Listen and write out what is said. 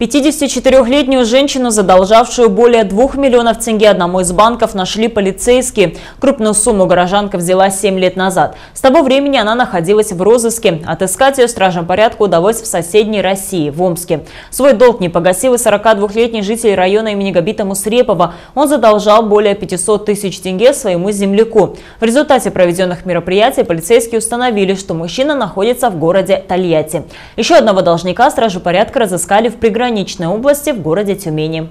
54-летнюю женщину, задолжавшую более 2 миллионов тенге одному из банков, нашли полицейские. Крупную сумму горожанка взяла 7 лет назад. С того времени она находилась в розыске. Отыскать ее стражам порядка удалось в соседней России, в Омске. Свой долг не погасил и 42-летний житель района имени Габита Мусрепова. Он задолжал более 500 тысяч тенге своему земляку. В результате проведенных мероприятий полицейские установили, что мужчина находится в городе Тольятти. Еще одного должника стражи порядка разыскали в приграничной области в городе Тюмени.